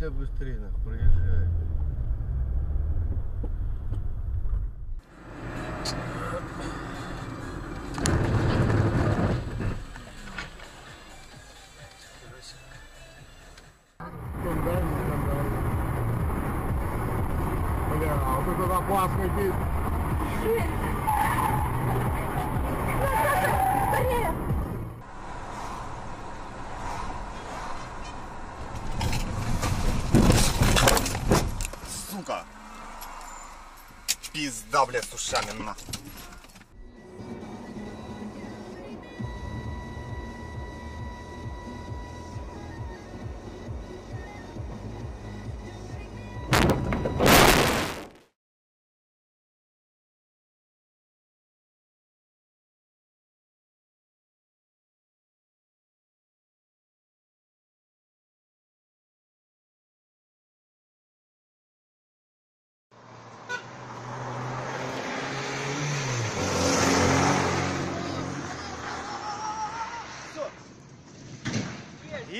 Проезжайте быстрее, нахуй, проезжайте. Бля, а вот это опасный тип. Пизда, блядь, с ушами, нахуй.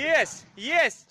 Есть! Есть!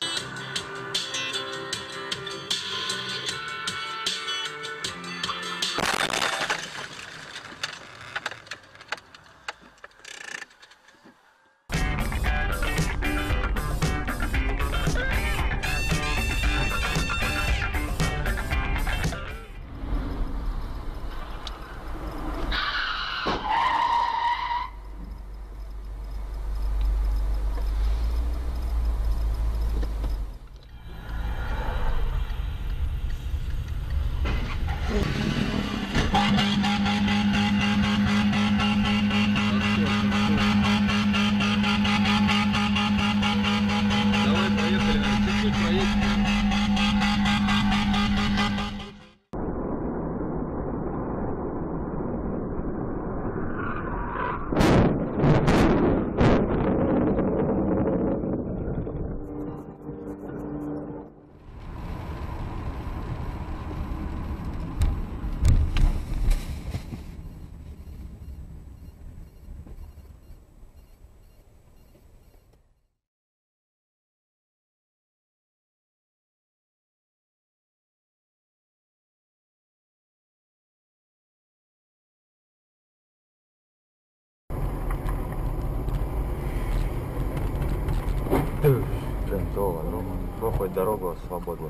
Това, ну, ну хоть дорогу свободна.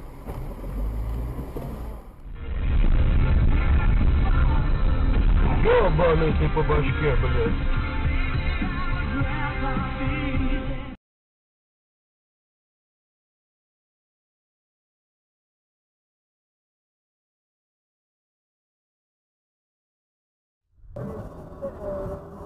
Ёбаный ты по башке, блядь. Бля!